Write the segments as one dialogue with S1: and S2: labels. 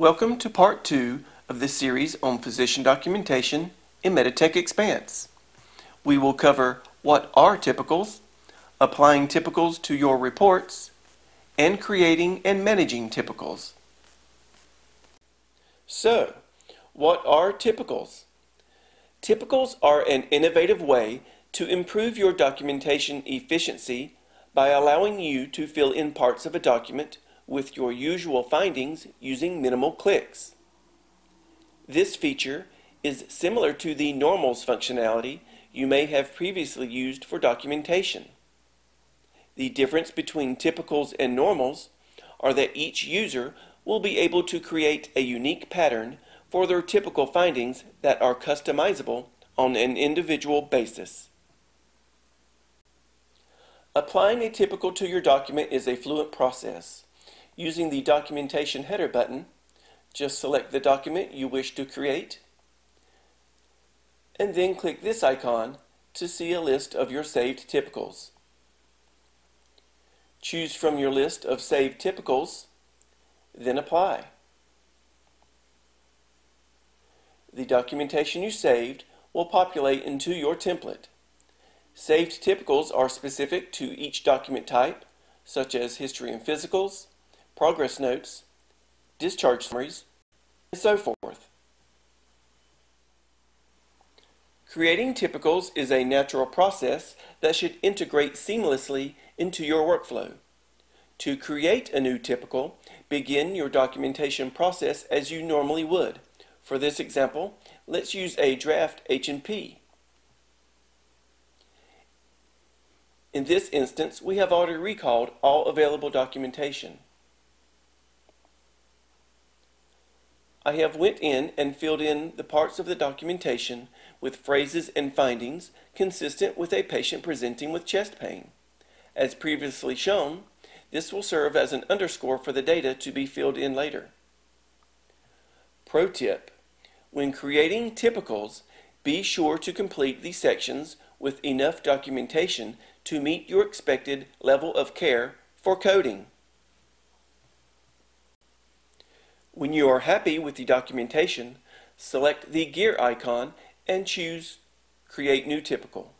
S1: Welcome to part two of this series on physician documentation in Meditech Expanse. We will cover what are typicals, applying typicals to your reports, and creating and managing typicals. So, what are typicals? Typicals are an innovative way to improve your documentation efficiency by allowing you to fill in parts of a document with your usual findings using minimal clicks. This feature is similar to the normals functionality you may have previously used for documentation. The difference between typicals and normals are that each user will be able to create a unique pattern for their typical findings that are customizable on an individual basis. Applying a typical to your document is a fluent process. Using the Documentation Header button, just select the document you wish to create, and then click this icon to see a list of your saved typicals. Choose from your list of saved typicals, then apply. The documentation you saved will populate into your template. Saved typicals are specific to each document type, such as history and physicals, progress notes, discharge summaries, and so forth. Creating typicals is a natural process that should integrate seamlessly into your workflow. To create a new typical, begin your documentation process as you normally would. For this example, let's use a draft H&P. In this instance, we have already recalled all available documentation. I have went in and filled in the parts of the documentation with phrases and findings consistent with a patient presenting with chest pain. As previously shown, this will serve as an underscore for the data to be filled in later. Pro tip, when creating typicals, be sure to complete these sections with enough documentation to meet your expected level of care for coding. When you are happy with the documentation, select the gear icon and choose Create New Typical.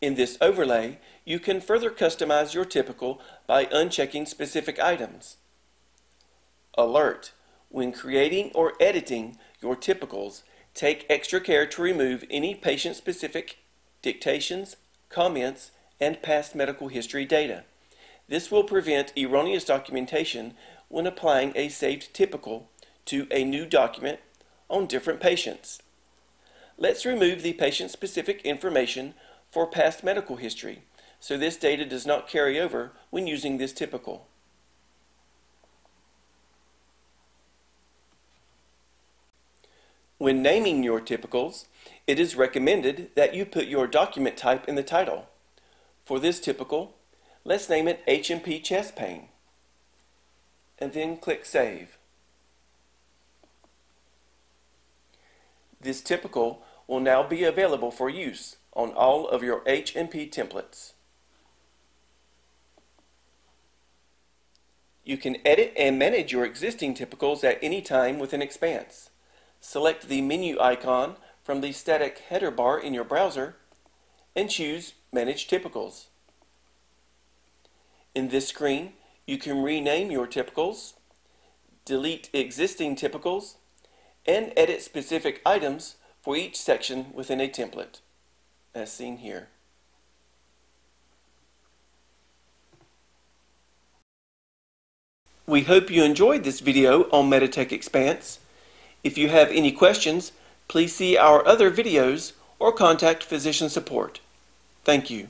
S1: In this overlay, you can further customize your typical by unchecking specific items. Alert! When creating or editing your typicals, take extra care to remove any patient-specific dictations, comments, and past medical history data. This will prevent erroneous documentation when applying a saved typical to a new document on different patients. Let's remove the patient-specific information for past medical history, so this data does not carry over when using this typical. When naming your typicals, it is recommended that you put your document type in the title. For this typical, let's name it H&P chest pain, and then click Save. This typical will now be available for use on all of your H&P templates. You can edit and manage your existing typicals at any time within Expanse. Select the menu icon from the static header bar in your browser and choose Manage Typicals. In this screen, you can rename your typicals, delete existing typicals, and edit specific items for each section within a template, as seen here. We hope you enjoyed this video on Meditech Expanse. If you have any questions, please see our other videos or contact physician support. Thank you.